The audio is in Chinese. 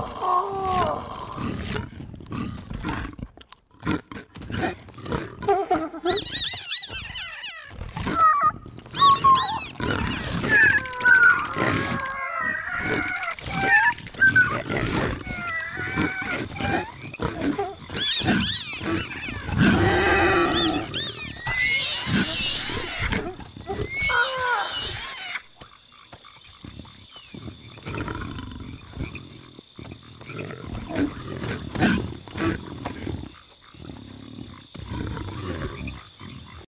好